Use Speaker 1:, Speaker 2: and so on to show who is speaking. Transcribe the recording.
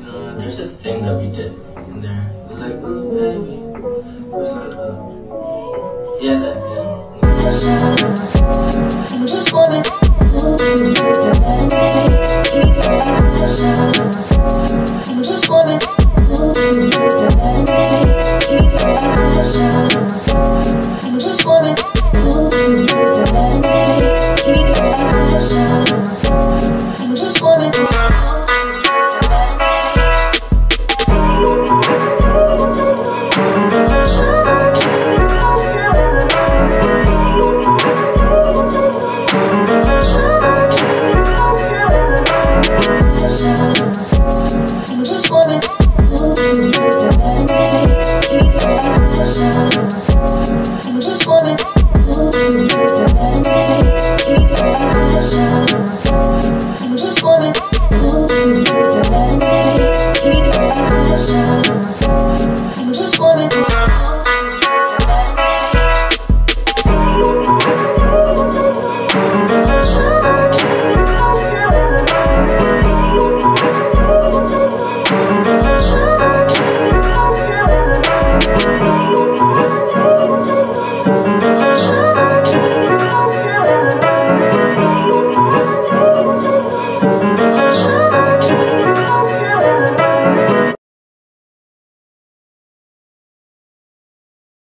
Speaker 1: Uh, there's this thing that we did in there. It was like, ooh, baby. Or something. Uh, yeah, that, yeah.
Speaker 2: Just wanna show.